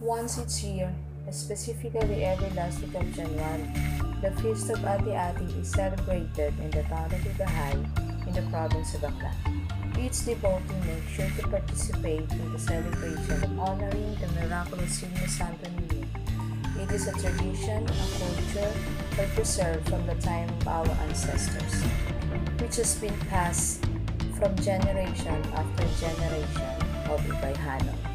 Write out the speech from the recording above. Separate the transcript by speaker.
Speaker 1: Once each year, specifically every last week of January, the Feast of Ati-Ati is celebrated in the town of Ibajay in the province of Aklan. Each devotee makes sure to participate in the celebration of honoring the miraculous Señor Santo Niño. It is a tradition, a culture, that preserved from the time of our ancestors, which has been passed from generation after generation of Ibayhano.